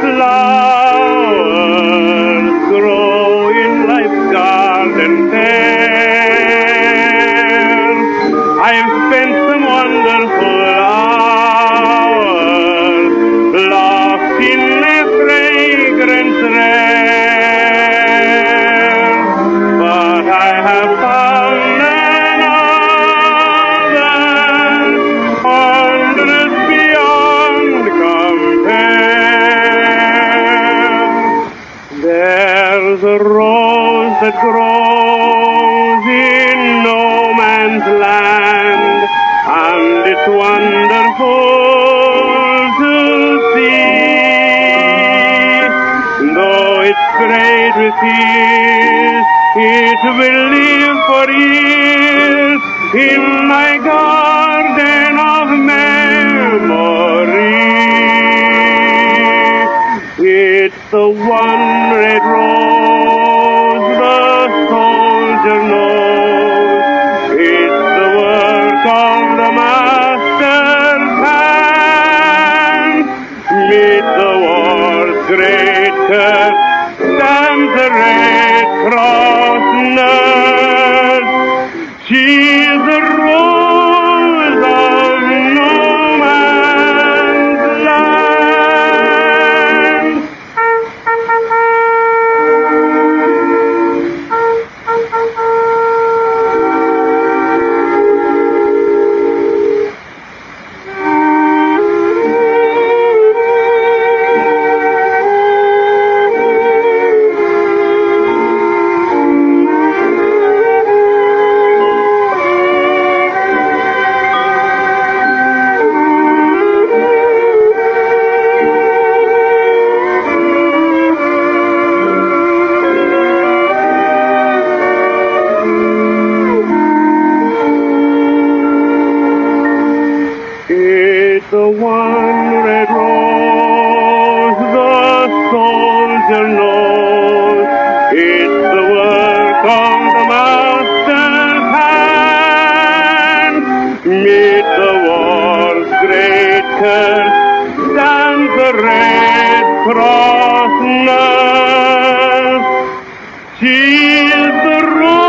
flowers grow in life's garden fair. I've spent that grows in no man's land, and it's wonderful to see. Though it's sprayed with tears, it will live for years in my garden of memory. It's the one red rose soldier knows. It's the work of the master's hand. Mid the war's great The one red rose the soldier knows. It's the work of the master's hand. Meet the war's great curse. Stand the red cross nurse. Shield the rose.